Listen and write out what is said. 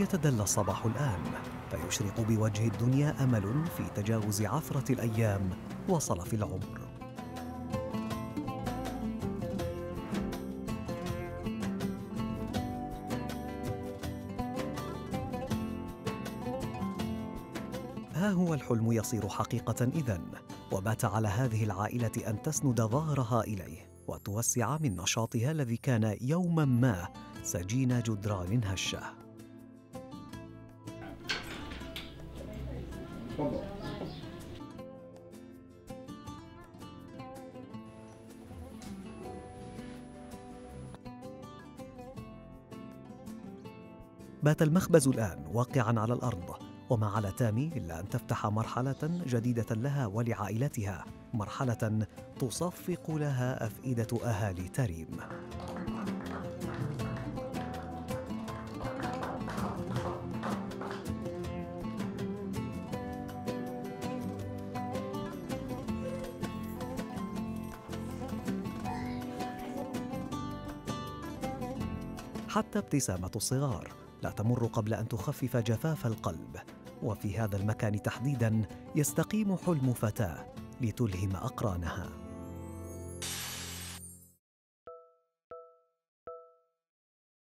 يتدلى الصباح الآن فيشرق بوجه الدنيا أمل في تجاوز عثرة الأيام وصلف العمر. ها هو الحلم يصير حقيقة إذن وبات على هذه العائلة أن تسند ظهرها إليه وتوسع من نشاطها الذي كان يوما ما سجين جدران هشة بات المخبز الآن واقعا على الأرض وما على تامي إلا أن تفتح مرحلة جديدة لها ولعائلتها مرحلة تصفق لها أفئدة أهالي تريم. حتى ابتسامة الصغار. لا تمر قبل أن تخفف جفاف القلب. وفي هذا المكان تحديدا يستقيم حلم فتاة لتلهم أقرانها.